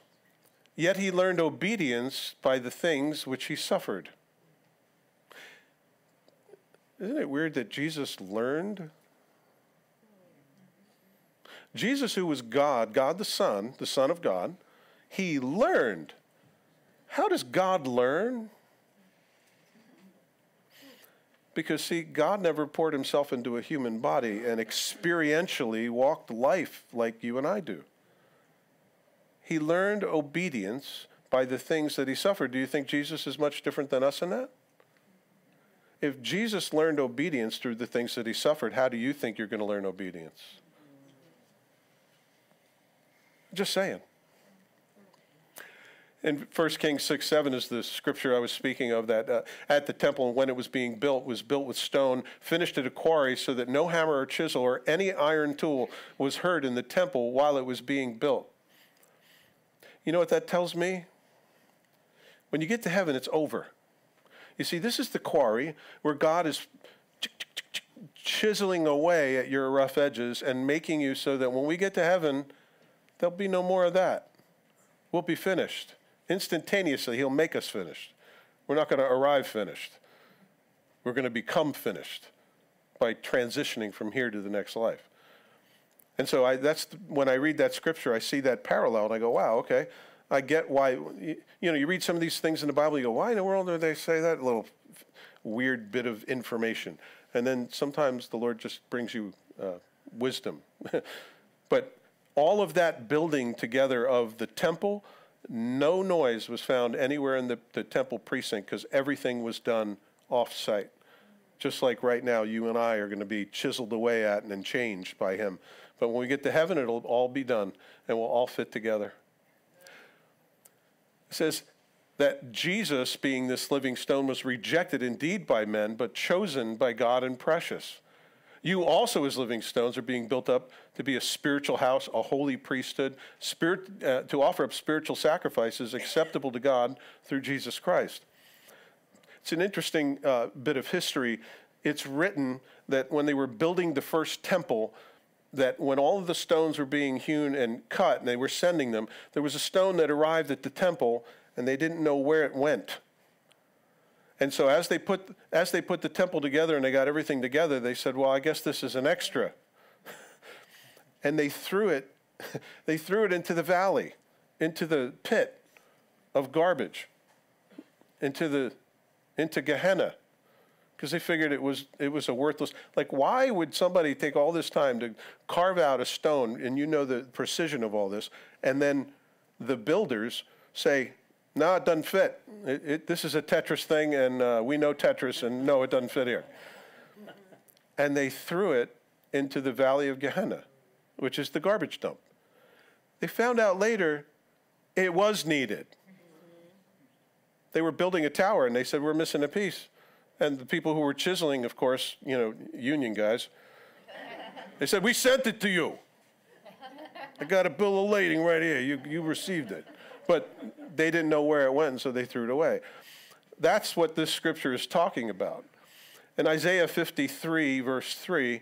yet he learned obedience by the things which he suffered. Isn't it weird that Jesus learned? Jesus, who was God, God the Son, the Son of God, he learned. How does God learn? Because, see, God never poured himself into a human body and experientially walked life like you and I do. He learned obedience by the things that he suffered. Do you think Jesus is much different than us in that? If Jesus learned obedience through the things that he suffered, how do you think you're going to learn obedience? Just saying in 1 Kings 6 7 is the scripture I was speaking of that uh, at the temple when it was being built was built with stone, finished at a quarry so that no hammer or chisel or any iron tool was heard in the temple while it was being built. You know what that tells me? When you get to heaven, it's over. You see, this is the quarry where God is chiseling away at your rough edges and making you so that when we get to heaven, there'll be no more of that. We'll be finished. Instantaneously, He'll make us finished. We're not going to arrive finished. We're going to become finished by transitioning from here to the next life. And so I, that's when I read that scripture, I see that parallel, and I go, "Wow, okay, I get why." You, know, you read some of these things in the Bible, you go, "Why in the world do they say that little weird bit of information?" And then sometimes the Lord just brings you uh, wisdom. *laughs* but all of that building together of the temple, no noise was found anywhere in the, the temple precinct because everything was done off site. Just like right now, you and I are going to be chiseled away at and changed by Him. But when we get to heaven, it'll all be done and we'll all fit together. It says that Jesus, being this living stone, was rejected indeed by men, but chosen by God and precious. You also, as living stones, are being built up to be a spiritual house, a holy priesthood, spirit, uh, to offer up spiritual sacrifices acceptable to God through Jesus Christ. It's an interesting uh, bit of history. It's written that when they were building the first temple, that when all of the stones were being hewn and cut and they were sending them, there was a stone that arrived at the temple and they didn't know where it went. And so as they put as they put the temple together and they got everything together, they said, "Well, I guess this is an extra." *laughs* and they threw it *laughs* they threw it into the valley, into the pit of garbage. into the into Gehenna because they figured it was it was a worthless like why would somebody take all this time to carve out a stone and you know the precision of all this and then the builders say no it doesn't fit it, it, this is a tetris thing and uh, we know tetris and no it doesn't fit here and they threw it into the valley of gehenna which is the garbage dump they found out later it was needed they were building a tower and they said we're missing a piece and the people who were chiseling, of course, you know, union guys, they said, We sent it to you. I got a bill of lading right here. You, you received it. But they didn't know where it went, and so they threw it away. That's what this scripture is talking about. In Isaiah 53, verse 3,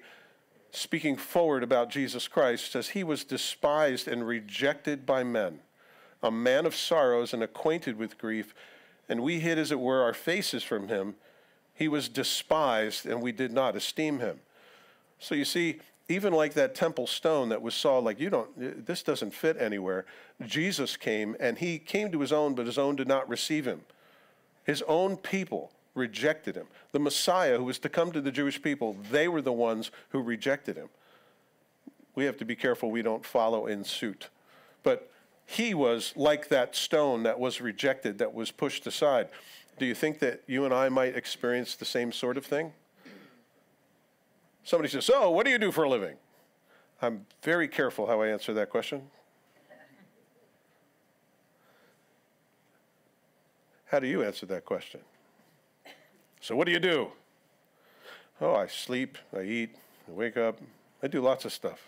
speaking forward about Jesus Christ, says, He was despised and rejected by men, a man of sorrows and acquainted with grief, and we hid, as it were, our faces from him. He was despised, and we did not esteem him. So you see, even like that temple stone that was saw, like, you don't, this doesn't fit anywhere. Jesus came, and he came to his own, but his own did not receive him. His own people rejected him. The Messiah who was to come to the Jewish people, they were the ones who rejected him. We have to be careful we don't follow in suit. But he was like that stone that was rejected, that was pushed aside. Do you think that you and I might experience the same sort of thing? Somebody says, So, what do you do for a living? I'm very careful how I answer that question. How do you answer that question? So, what do you do? Oh, I sleep, I eat, I wake up, I do lots of stuff.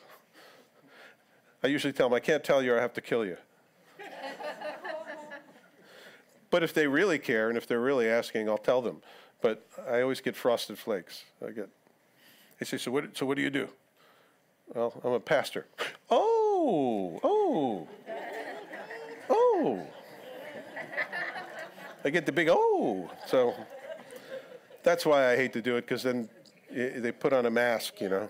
I usually tell them, I can't tell you I have to kill you. *laughs* But if they really care and if they're really asking, I'll tell them. But I always get frosted flakes. I get. They say, "So what? So what do you do?" Well, I'm a pastor. *laughs* Oh, oh, oh. I get the big oh. So that's why I hate to do it because then they put on a mask, you know.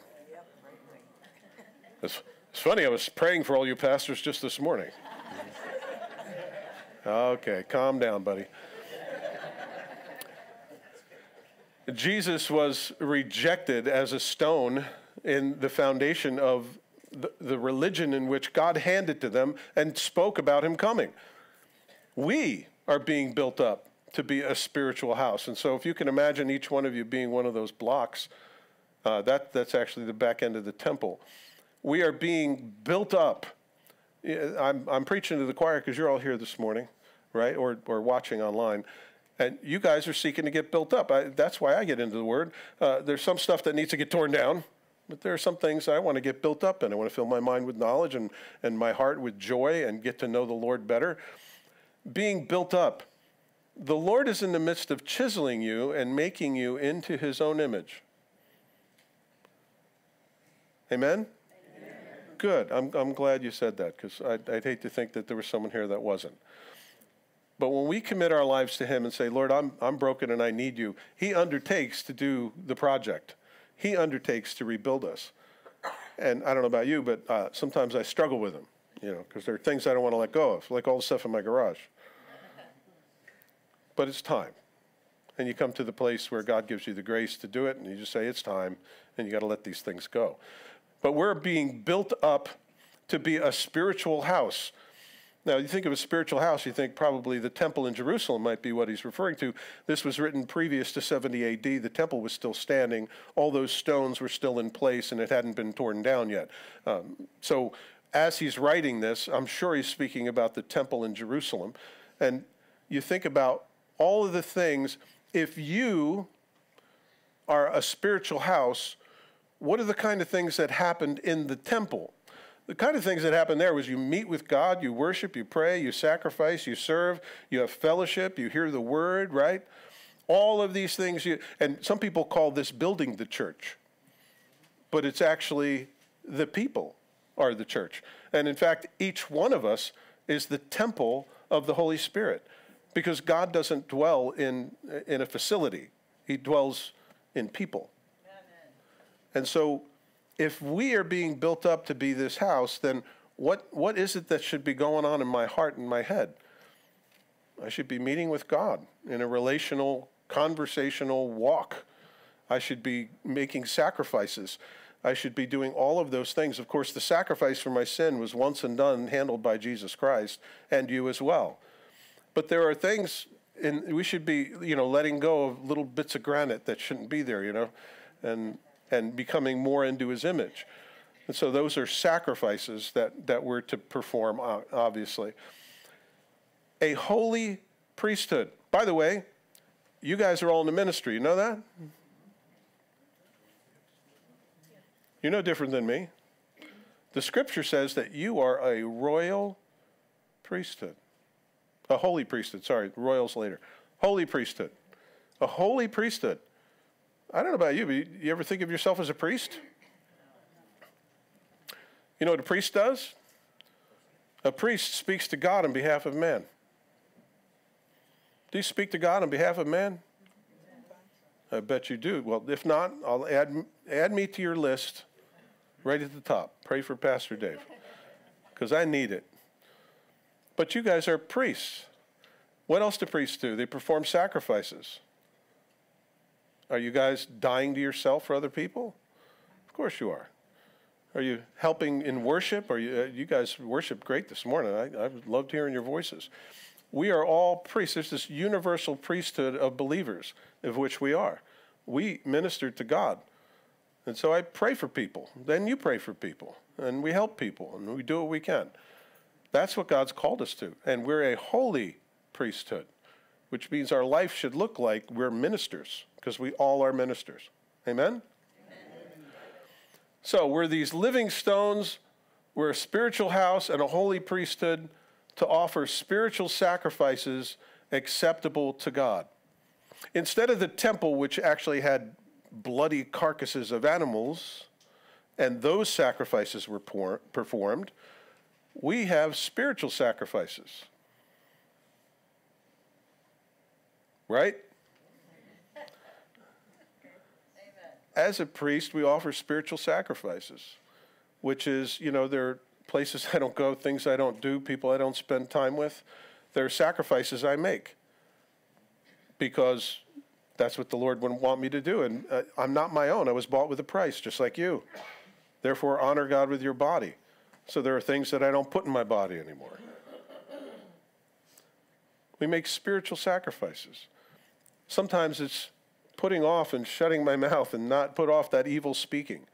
It's, it's funny. I was praying for all you pastors just this morning. *laughs* Okay, calm down, buddy. Jesus was rejected as a stone in the foundation of the, religion in which God handed to them and spoke about him coming. We are being built up to be a spiritual house. And so, if you can imagine each one of you being one of those blocks, uh, that, that's actually the back end of the temple. We are being built up. I'm, I'm preaching to the choir because you're all here this morning right, or, or watching online. And you guys are seeking to get built up. I, that's why I get into the word. Uh, there's some stuff that needs to get torn down, but there are some things I want to get built up in. I want to fill my mind with knowledge and, and my heart with joy and get to know the Lord better. Being built up. The Lord is in the midst of chiseling you and making you into his own image. Amen? Amen. Good. I'm, I'm glad you said that because I'd, I'd hate to think that there was someone here that wasn't. But when we commit our lives to Him and say, Lord, I'm, I'm broken and I need you, He undertakes to do the project. He undertakes to rebuild us. And I don't know about you, but uh, sometimes I struggle with Him, you know, because there are things I don't want to let go of, like all the stuff in my garage. But it's time. And you come to the place where God gives you the grace to do it, and you just say, it's time, and you got to let these things go. But we're being built up to be a spiritual house now, you think of a spiritual house, you think probably the temple in Jerusalem might be what he's referring to. This was written previous to 70 AD. The temple was still standing. All those stones were still in place, and it hadn't been torn down yet. Um, so, as he's writing this, I'm sure he's speaking about the temple in Jerusalem. And you think about all of the things, if you are a spiritual house, what are the kind of things that happened in the temple? The kind of things that happen there was you meet with God, you worship, you pray, you sacrifice, you serve, you have fellowship, you hear the word, right? All of these things, you, and some people call this building the church, but it's actually the people are the church. And in fact, each one of us is the temple of the Holy Spirit because God doesn't dwell in, in a facility, He dwells in people. Amen. And so if we are being built up to be this house, then what, what is it that should be going on in my heart and my head? I should be meeting with God in a relational, conversational walk. I should be making sacrifices. I should be doing all of those things. Of course, the sacrifice for my sin was once and done, handled by Jesus Christ, and you as well. But there are things, and we should be, you know, letting go of little bits of granite that shouldn't be there, you know, and and becoming more into His image. And so those are sacrifices that that we're to perform, obviously. A holy priesthood. By the way, you guys are all in the ministry. You know that? You're no different than me. The scripture says that you are a royal priesthood. A holy priesthood, sorry, royals later. Holy priesthood. A holy priesthood. I don't know about you, but you ever think of yourself as a priest? You know what a priest does? A priest speaks to God on behalf of man. Do you speak to God on behalf of man? I bet you do. Well, if not, I'll add, add me to your list right at the top. Pray for Pastor Dave because I need it. But you guys are priests. What else do priests do? They perform sacrifices. Are you guys dying to yourself for other people? Of course you are. Are you helping in worship? Are you, uh, you guys worship great this morning. I, I loved hearing your voices. We are all priests. There's this universal priesthood of believers, of which we are. We minister to God. And so I pray for people. Then you pray for people. And we help people. And we do what we can. That's what God's called us to. And we're a holy priesthood, which means our life should look like we're ministers, because we all are ministers. Amen? Amen? So we're these living stones. We're a spiritual house and a holy priesthood to offer spiritual sacrifices acceptable to God. Instead of the temple, which actually had bloody carcasses of animals, and those sacrifices were performed, we have spiritual sacrifices. Right? As a priest, we offer spiritual sacrifices, which is, you know, there are places *laughs* I don't go, things I don't do, people I don't spend time with. There are sacrifices I make because that's what the Lord would want me to do. And uh, I'm not my own. I was bought with a price, just like you. Therefore, honor God with your body. So there are things that I don't put in my body anymore. We make spiritual sacrifices. Sometimes it's putting off and shutting my *laughs* mouth and not put off that evil speaking.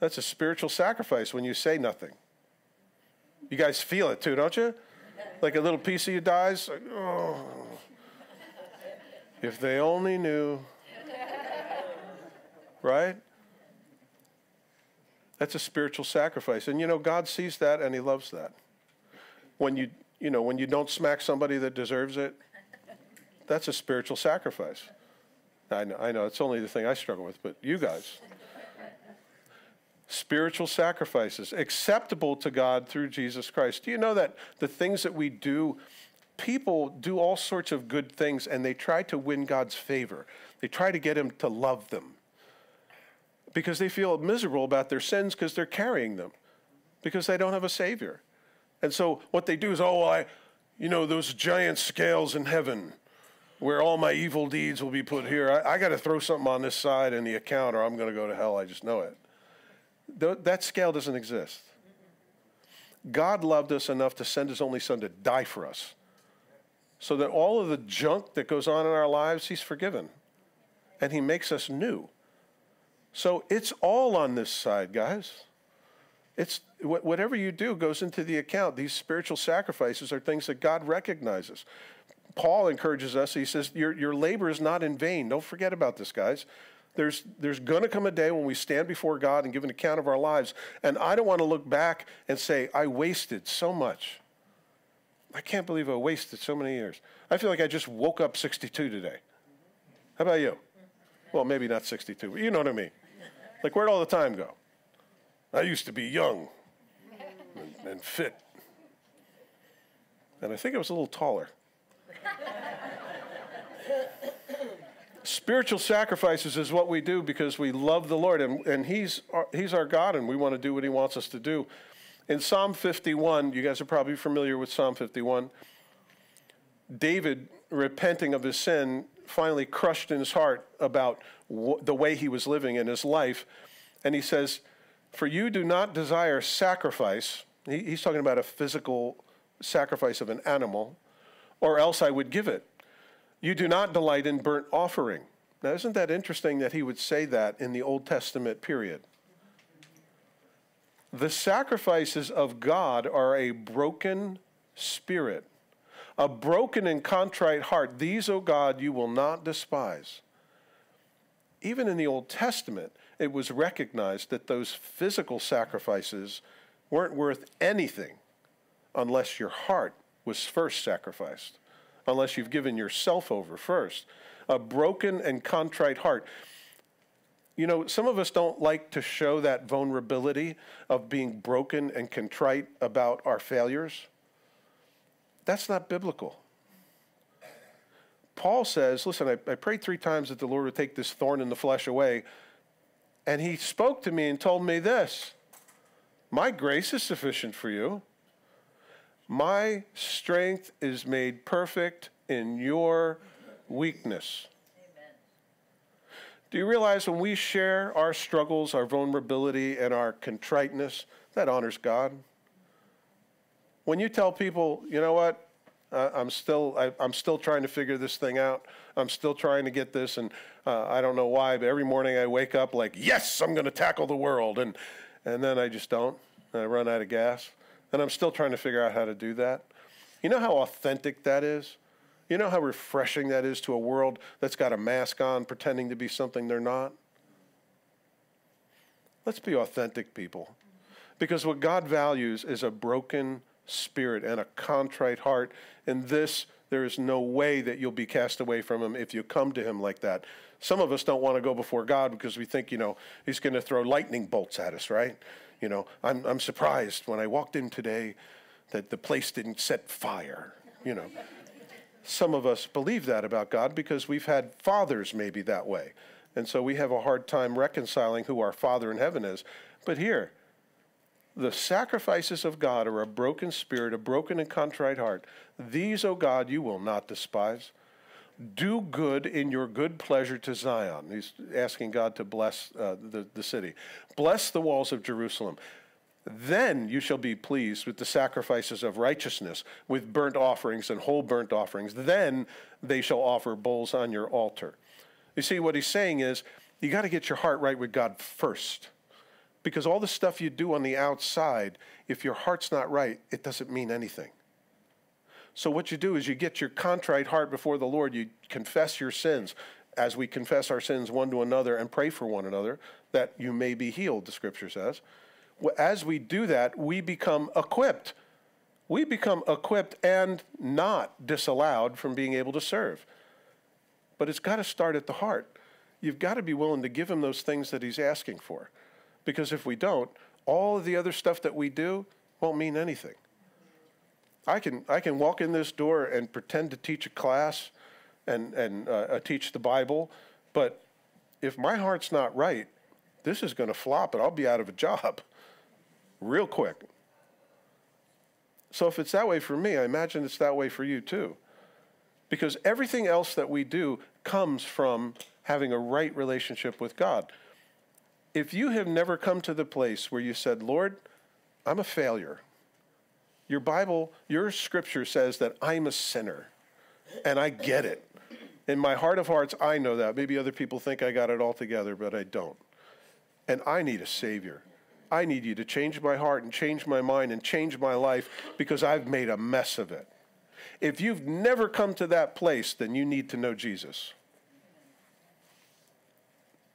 That's a spiritual sacrifice when you say nothing. You guys feel it too, don't you? Like a little piece of you dies. Like, oh. If they only knew. Right? That's a spiritual sacrifice. And you know, God sees that and He loves that. When you, you know, when you don't smack somebody that deserves it, that's a spiritual sacrifice. I know, I know, it's only the thing I struggle with, but you guys. Spiritual sacrifices, acceptable to God through Jesus Christ. Do you know that the things that we do people do all sorts of good things and they try to win God's favor. They try to get Him to love them because they feel miserable about their sins because they're carrying them, because they don't have a Savior. And so what they do is, oh, I, you know, those giant scales in heaven where all my evil deeds will be put here. I, I got to throw something on this side in the account or I'm going to go to hell. I just know it. Th- that scale doesn't exist. God loved us enough to send his only son to die for us so that all of the junk that goes on in our lives, He's forgiven. And He makes us new. So it's all on this side, guys. It's whatever you do goes into the account. These spiritual sacrifices are things that God recognizes. Paul encourages us. He says, Your, your labor is not in vain. Don't forget about this, guys. There's, there's going to come a day when we stand before God and give an account of our lives. And I don't want to look back and say, I wasted so much. I can't believe I wasted so many years. I feel like I just woke up 62 today. How about you? Well, maybe not 62, but you know what I mean. Like, where'd all the time go? I used to be young and, and fit. And I think I was a little taller. Spiritual sacrifices is what we do because we love the Lord, and, and he's, our, he's our God, and we want to do what He wants us to do. In Psalm 51, you guys are probably familiar with Psalm 51. David, repenting of his sin, finally crushed in his heart about the way he was living in his life. And he says, For you do not desire sacrifice. He, he's talking about a physical sacrifice of an animal, or else I would give it. You do not delight in burnt offering. Now, isn't that interesting that he would say that in the Old Testament period? The sacrifices of God are a broken spirit, a broken and contrite heart. These, O God, you will not despise. Even in the Old Testament, it was recognized that those physical sacrifices weren't worth anything unless your heart was first sacrificed, unless you've given yourself over first. A broken and contrite heart. You know, some of us don't like to show that vulnerability of being broken and contrite about our failures. That's not biblical. Paul says, listen, I, I, prayed three times that the Lord would take this thorn in the flesh away. And he spoke to me and told me this My grace is sufficient for you. My strength is made perfect in your weakness. Do you realize when we share our struggles, our vulnerability, and our contriteness, that honors God? When you tell people, you know what, uh, I'm still I, am still trying to figure this thing out. I'm still trying to get this, and uh, I don't know why, but every morning I wake up like, yes, I'm going to tackle the world, and and then I just don't. I run out of gas, and I'm still trying to figure out how to do that. You know how authentic that is. You know how refreshing that is to a world that's got a mask on pretending to be something they're not? Let's be authentic people. Because what God values is a broken spirit and a contrite heart. And this, there is no way that you'll be cast away from Him if you come to Him like that. Some of us don't want to go before God because we think, you know, He's going to throw lightning bolts at us, right? You know, I'm, I'm surprised when I walked in today that the place didn't set fire, you know. Some of us believe that about God because we've had fathers maybe that way. And so we have a hard time reconciling who our Father in heaven is. But here, the sacrifices of God are a broken spirit, a broken and contrite heart. These, O God, you will not despise. Do good in your good pleasure to Zion. He's asking God to bless uh, the, the city. Bless the walls of Jerusalem. Then you shall be pleased with the sacrifices of righteousness, with burnt offerings and whole burnt offerings. Then they shall offer bulls on your altar. You see, what he's saying is, you got to get your heart right with God first. Because all the stuff you do on the outside, if your heart's not right, it doesn't mean anything. So, what you do is you get your contrite heart before the Lord, you confess your sins as we confess our sins one to another and pray for one another that you may be healed, the scripture says as we do that, we become equipped. We become equipped and not disallowed from being able to serve. But it's got to start at the heart. You've got to be willing to give him those things that he's asking for. Because if we don't, all of the other stuff that we do won't mean anything. I can, I can walk in this door and pretend to teach a class and, and uh, uh teach the Bible, but if my heart's not right, this is going to flop and I'll be out of a job *laughs* real quick. So if it's that way for me, I imagine it's that way for you too. Because everything else that we do comes from having a right relationship with God. If you have never come to the place where you said, Lord, I'm a failure, your Bible, your scripture says that I'm a sinner, and I get it. In my heart of hearts, I know that. Maybe other people think I got it all together, but I don't. And I need a Savior. I need you to change my heart and change my mind and change my life because I've made a mess of it. If you've never come to that place, then you need to know Jesus.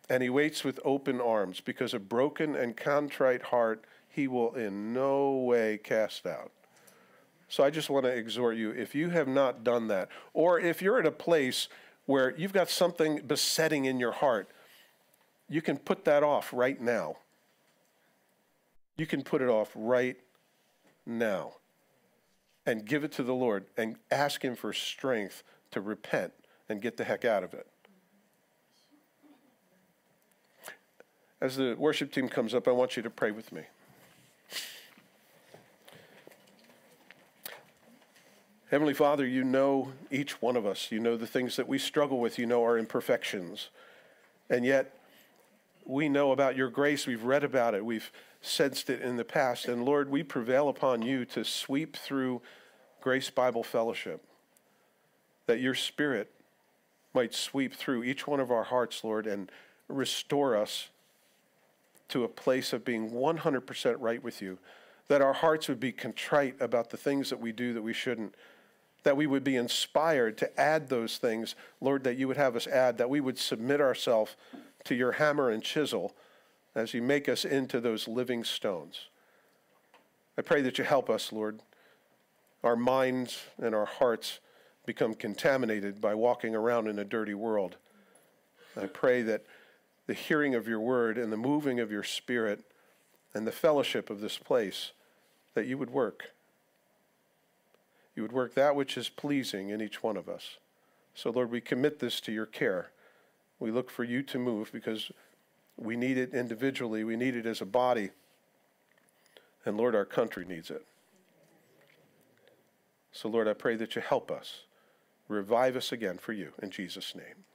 And he waits with open arms because a broken and contrite heart he will in no way cast out. So I just want to exhort you if you have not done that, or if you're at a place where you've got something besetting in your heart, you can put that off right now. You can put it off right now and give it to the Lord and ask Him for strength to repent and get the heck out of it. As the worship team comes up, I want you to pray with me. Heavenly Father, you know each one of us. You know the things that we struggle with. You know our imperfections. And yet, we know about your grace. We've read about it. We've sensed it in the past. And Lord, we prevail upon you to sweep through Grace Bible Fellowship, that your Spirit might sweep through each one of our hearts, Lord, and restore us to a place of being 100% right with you. That our hearts would be contrite about the things that we do that we shouldn't. That we would be inspired to add those things, Lord, that you would have us add. That we would submit ourselves to your hammer and chisel as you make us into those living stones. I pray that you help us, Lord. Our minds and our hearts become contaminated by walking around in a dirty world. I pray that the hearing of your word and the moving of your spirit and the fellowship of this place, that you would work. You would work that which is pleasing in each one of us. So, Lord, we commit this to your care. We look for you to move because we need it individually, we need it as a body. And Lord, our country needs it. So, Lord, I pray that you help us. Revive us again for you. In Jesus' name.